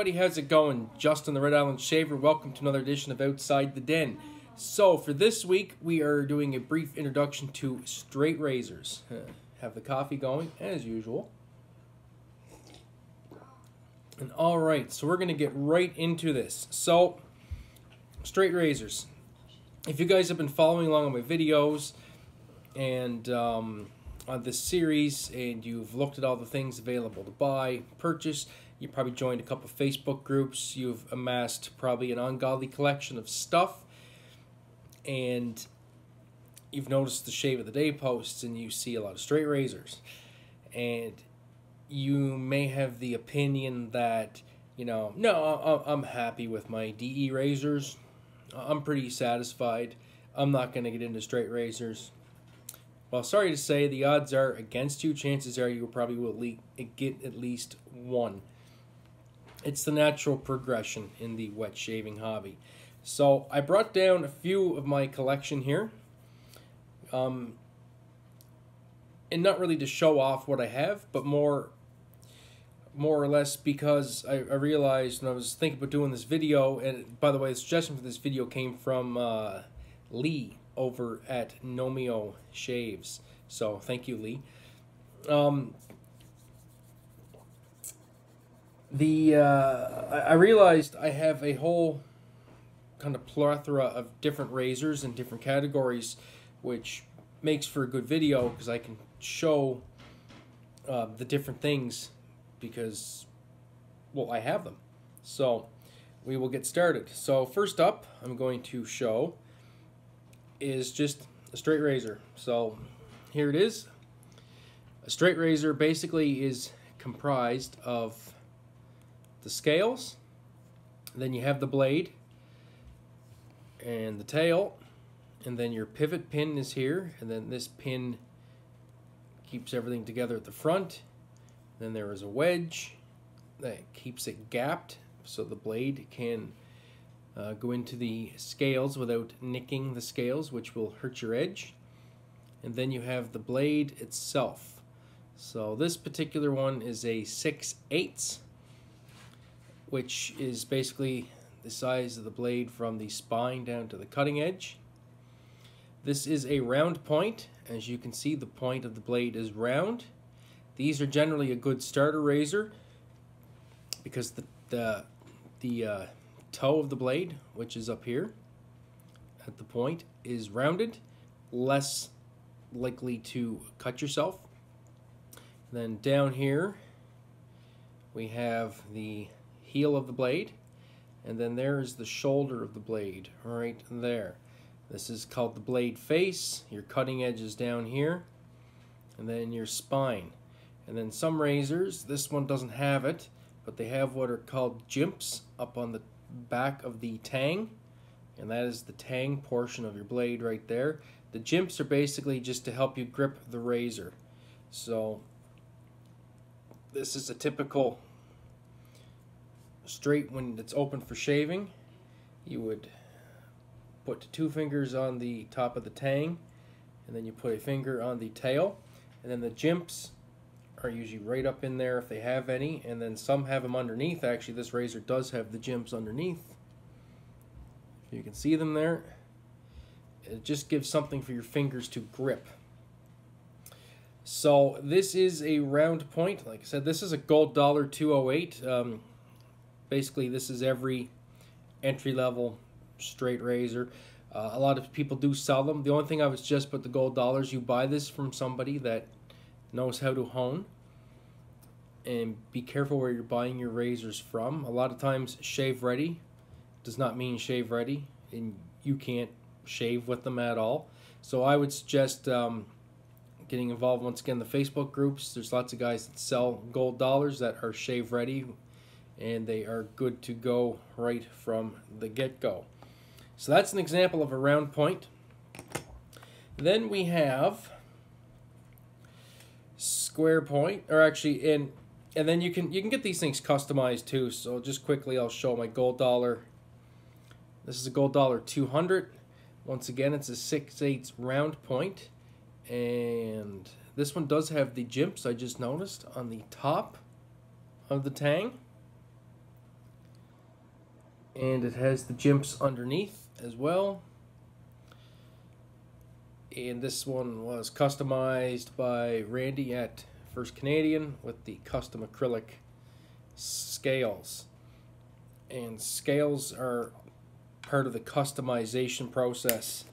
everybody, how's it going? Justin the Red Island Shaver. Welcome to another edition of Outside the Den. So, for this week, we are doing a brief introduction to straight razors. Have the coffee going, as usual. And alright, so we're going to get right into this. So, straight razors. If you guys have been following along on my videos and um, on this series and you've looked at all the things available to buy, purchase, you probably joined a couple Facebook groups, you've amassed probably an ungodly collection of stuff, and you've noticed the shave of the day posts and you see a lot of straight razors. And you may have the opinion that, you know, no, I'm happy with my DE razors. I'm pretty satisfied. I'm not going to get into straight razors. Well, sorry to say, the odds are against you. Chances are you probably will get at least one. It's the natural progression in the wet shaving hobby. So I brought down a few of my collection here. Um, and not really to show off what I have, but more more or less because I, I realized when I was thinking about doing this video, and by the way, the suggestion for this video came from uh, Lee over at Nomeo Shaves. So thank you, Lee. Um, the uh, I realized I have a whole kind of plethora of different razors and different categories, which makes for a good video because I can show uh, the different things because, well, I have them. So we will get started. So first up, I'm going to show is just a straight razor. So here it is. A straight razor basically is comprised of the scales, then you have the blade, and the tail, and then your pivot pin is here, and then this pin keeps everything together at the front. Then there is a wedge that keeps it gapped so the blade can uh, go into the scales without nicking the scales, which will hurt your edge. And then you have the blade itself. So this particular one is a 6 eighths, which is basically the size of the blade from the spine down to the cutting edge. This is a round point. As you can see, the point of the blade is round. These are generally a good starter razor because the, the, the uh, toe of the blade, which is up here at the point, is rounded, less likely to cut yourself. Then down here, we have the heel of the blade, and then there is the shoulder of the blade right there. This is called the blade face. Your cutting edge is down here, and then your spine. And then some razors, this one doesn't have it, but they have what are called jimps up on the back of the tang and that is the tang portion of your blade right there. The jimps are basically just to help you grip the razor. So this is a typical straight when it's open for shaving. You would put two fingers on the top of the tang and then you put a finger on the tail and then the jimps are usually right up in there if they have any, and then some have them underneath. Actually, this razor does have the jimps underneath. You can see them there. It just gives something for your fingers to grip. So this is a round point. Like I said, this is a gold dollar 208. Um, basically, this is every entry level straight razor. Uh, a lot of people do sell them. The only thing I was just put the gold dollars. You buy this from somebody that knows how to hone and be careful where you're buying your razors from. A lot of times, shave ready does not mean shave ready, and you can't shave with them at all. So I would suggest um, getting involved once again in the Facebook groups. There's lots of guys that sell gold dollars that are shave ready, and they are good to go right from the get go. So that's an example of a round point. Then we have square point, or actually in, and then you can you can get these things customized too. So just quickly, I'll show my gold dollar. This is a gold dollar 200. Once again, it's a 6 8 round point, and this one does have the jimps I just noticed on the top of the tang. And it has the jimps underneath as well. And this one was customized by Randy at First Canadian with the custom acrylic scales. And scales are part of the customization process.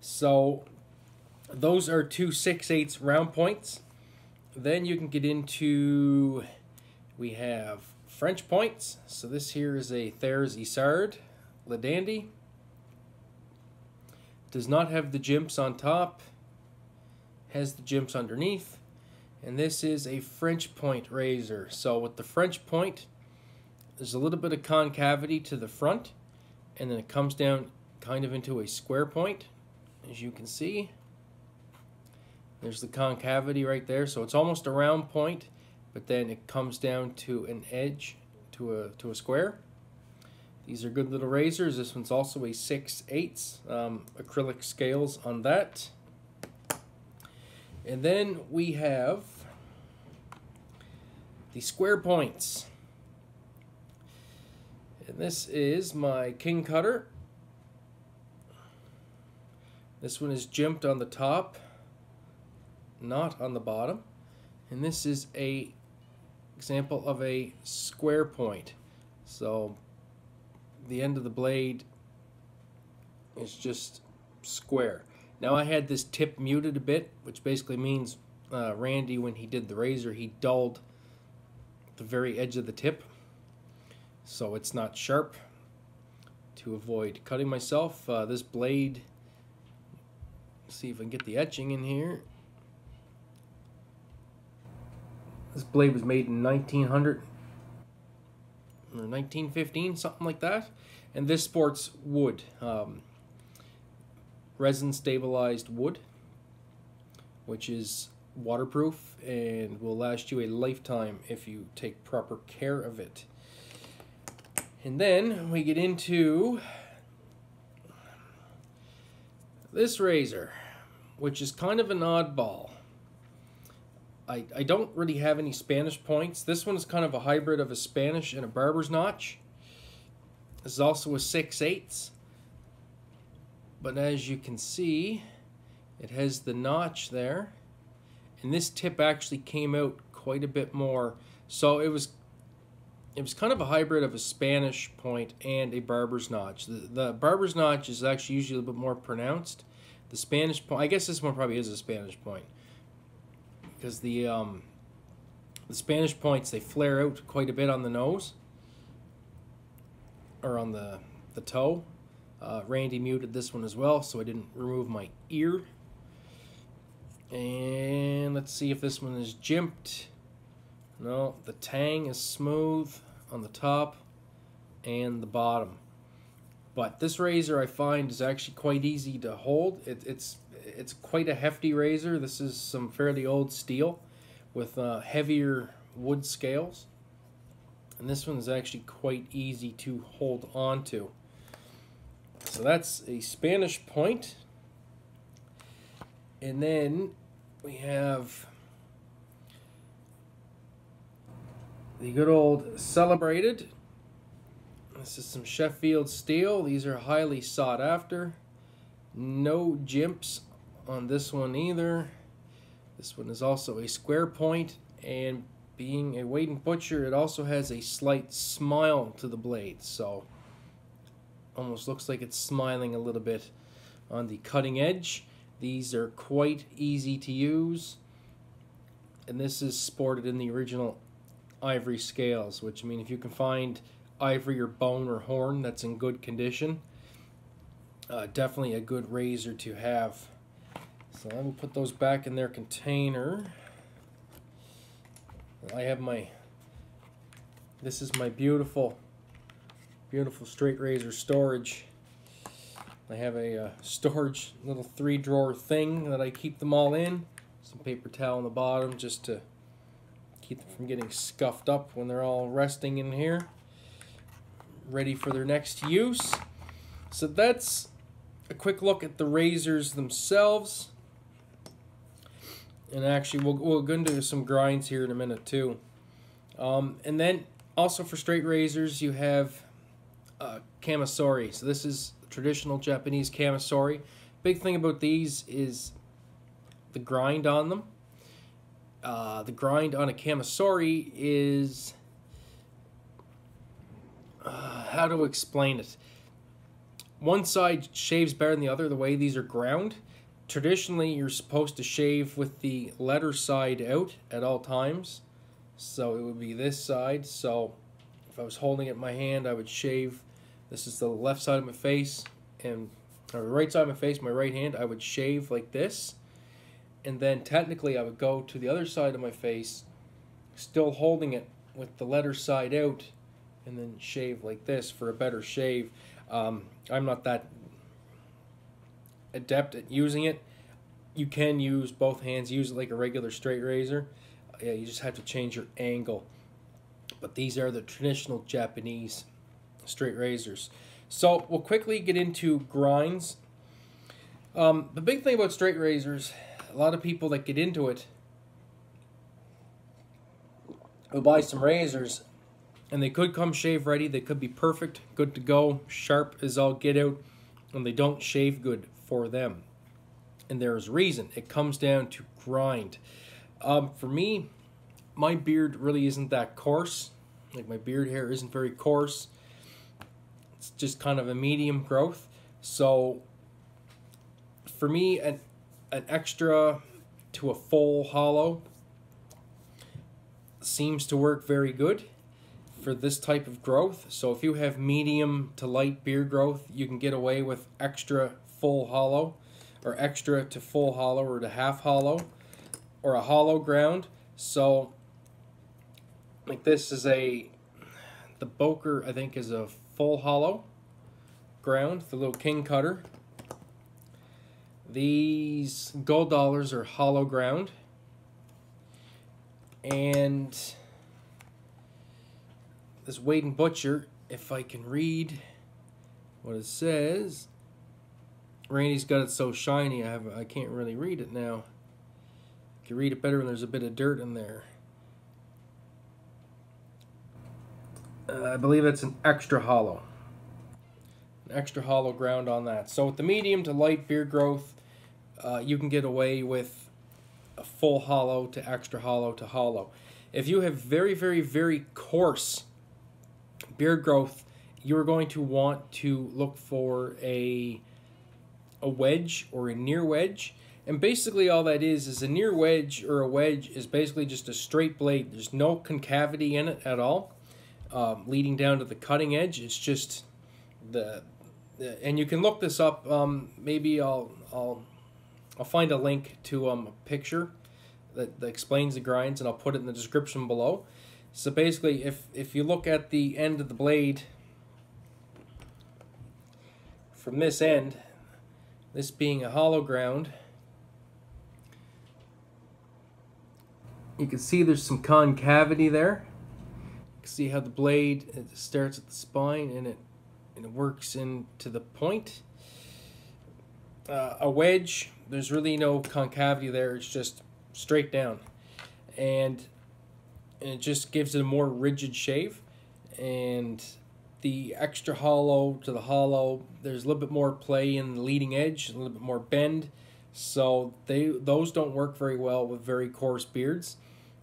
So those are two 6 8 round points. Then you can get into, we have French points. So this here is a Thiers Issard Le Dandy. Does not have the jimps on top. Has the jimps underneath. And this is a French point razor. So with the French point, there's a little bit of concavity to the front. And then it comes down kind of into a square point, as you can see. There's the concavity right there. So it's almost a round point, but then it comes down to an edge, to a, to a square. These are good little razors. This one's also a 6 8 um, acrylic scales on that. And then we have the square points. And this is my king cutter. This one is jimped on the top, not on the bottom. And this is a example of a square point. So the end of the blade is just square. Now I had this tip muted a bit, which basically means uh, Randy, when he did the razor, he dulled the very edge of the tip so it's not sharp to avoid cutting myself. Uh, this blade, see if I can get the etching in here. This blade was made in 1900 or 1915, something like that. And this sports wood, um, resin stabilized wood, which is waterproof and will last you a lifetime if you take proper care of it. And then we get into this razor, which is kind of an oddball. I, I don't really have any Spanish points. This one is kind of a hybrid of a Spanish and a barber's notch. This is also a 6 8 But as you can see, it has the notch there. And this tip actually came out quite a bit more. So it was it was kind of a hybrid of a Spanish point and a barber's notch. The, the barber's notch is actually usually a little bit more pronounced. The Spanish point, I guess this one probably is a Spanish point because the um, the Spanish points they flare out quite a bit on the nose or on the the toe. Uh, Randy muted this one as well, so I didn't remove my ear. And let's see if this one is jimped. No, the tang is smooth on the top and the bottom. But this razor I find is actually quite easy to hold. It, it's it's quite a hefty razor. This is some fairly old steel with uh, heavier wood scales. And this one is actually quite easy to hold on to. So that's a Spanish point. And then we have the good old celebrated. This is some Sheffield steel. These are highly sought after. No jimps on this one either. This one is also a square point and being a Wade and Butcher it also has a slight smile to the blade so almost looks like it's smiling a little bit on the cutting edge. These are quite easy to use and this is sported in the original ivory scales, which I mean, if you can find ivory or bone or horn that's in good condition, uh, definitely a good razor to have. So let me put those back in their container. I have my, this is my beautiful, beautiful straight razor storage. I have a uh, storage little three drawer thing that I keep them all in. Some paper towel on the bottom just to keep them from getting scuffed up when they're all resting in here ready for their next use so that's a quick look at the razors themselves and actually we'll, we'll go into some grinds here in a minute too um, and then also for straight razors you have uh, Kamisori. So this is traditional Japanese Kamisori. Big thing about these is the grind on them. Uh, the grind on a Kamisori is uh, how to explain it. One side shaves better than the other. The way these are ground. Traditionally, you're supposed to shave with the letter side out at all times. So it would be this side. So if I was holding it in my hand, I would shave. This is the left side of my face, and or the right side of my face, my right hand. I would shave like this, and then technically I would go to the other side of my face, still holding it with the letter side out, and then shave like this for a better shave. Um, I'm not that adept at using it. You can use both hands. Use it like a regular straight razor. Yeah, you just have to change your angle. But these are the traditional Japanese straight razors. So we'll quickly get into grinds. Um, the big thing about straight razors, a lot of people that get into it will buy some razors and they could come shave ready. They could be perfect, good to go, sharp as all get out, and they don't shave good for them. And there is reason. It comes down to grind. Um, for me, my beard really isn't that coarse. Like my beard hair isn't very coarse. It's just kind of a medium growth. So for me, an, an extra to a full hollow seems to work very good for this type of growth. So if you have medium to light beard growth, you can get away with extra full hollow or extra to full hollow or to half hollow or a hollow ground. So like this is a, the Boker I think is a full hollow ground, the little king cutter. These gold dollars are hollow ground. And this Wade and Butcher, if I can read what it says. Randy's got it so shiny, I have I can't really read it now. You can read it better when there's a bit of dirt in there. Uh, I believe it's an extra hollow. An extra hollow ground on that. So with the medium to light beard growth, uh, you can get away with a full hollow to extra hollow to hollow. If you have very, very, very coarse beard growth, you're going to want to look for a a wedge or a near wedge. And basically all that is is a near wedge or a wedge is basically just a straight blade. There's no concavity in it at all, um, leading down to the cutting edge. It's just the, the and you can look this up. Um, maybe I'll I'll I'll find a link to um, a picture that, that explains the grinds, and I'll put it in the description below. So basically, if, if you look at the end of the blade from this end, this being a hollow ground, you can see there's some concavity there. You can see how the blade it starts at the spine and it and it works into the point. Uh, a wedge, there's really no concavity there. It's just straight down, and and it just gives it a more rigid shave and the extra hollow to the hollow there's a little bit more play in the leading edge a little bit more bend so they those don't work very well with very coarse beards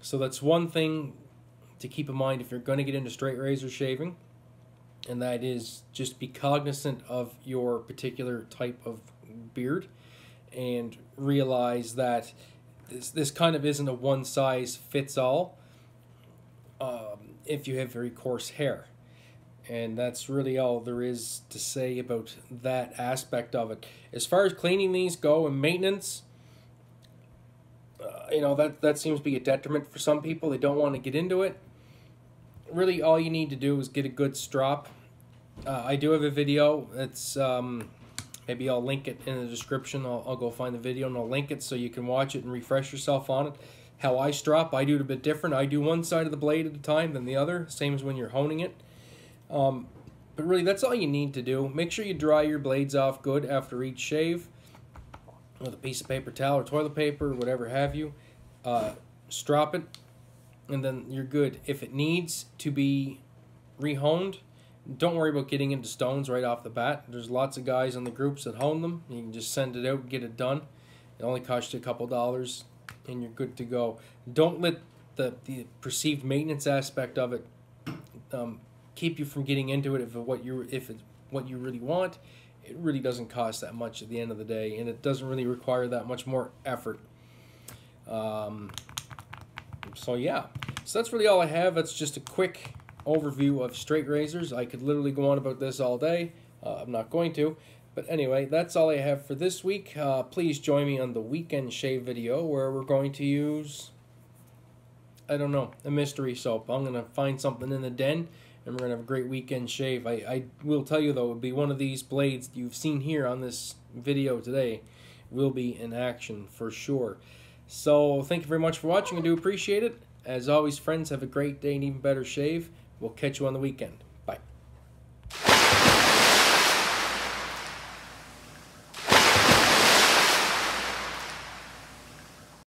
so that's one thing to keep in mind if you're going to get into straight razor shaving and that is just be cognizant of your particular type of beard and realize that this, this kind of isn't a one size fits all um, if you have very coarse hair. And that's really all there is to say about that aspect of it. As far as cleaning these go and maintenance, uh, you know, that, that seems to be a detriment for some people. They don't want to get into it. Really, all you need to do is get a good strop. Uh, I do have a video. It's um, maybe I'll link it in the description. I'll, I'll go find the video and I'll link it so you can watch it and refresh yourself on it how I strop, I do it a bit different. I do one side of the blade at a time than the other, same as when you're honing it. Um, but really, that's all you need to do. Make sure you dry your blades off good after each shave with a piece of paper towel or toilet paper, or whatever have you. Uh, strop it, and then you're good. If it needs to be rehoned, don't worry about getting into stones right off the bat. There's lots of guys in the groups that hone them. You can just send it out get it done. It only costs you a couple dollars, and you're good to go. Don't let the the perceived maintenance aspect of it um, keep you from getting into it if what you if it's what you really want. It really doesn't cost that much at the end of the day, and it doesn't really require that much more effort. Um, so yeah, so that's really all I have. That's just a quick overview of straight razors. I could literally go on about this all day. Uh, I'm not going to. But anyway, that's all I have for this week. Uh, please join me on the weekend shave video where we're going to use, I don't know, a mystery soap. I'm going to find something in the den and we're to have a great weekend shave. I, I will tell you though, it would be one of these blades you've seen here on this video today will be in action for sure. So thank you very much for watching. I do appreciate it. As always, friends, have a great day and even better shave. We'll catch you on the weekend.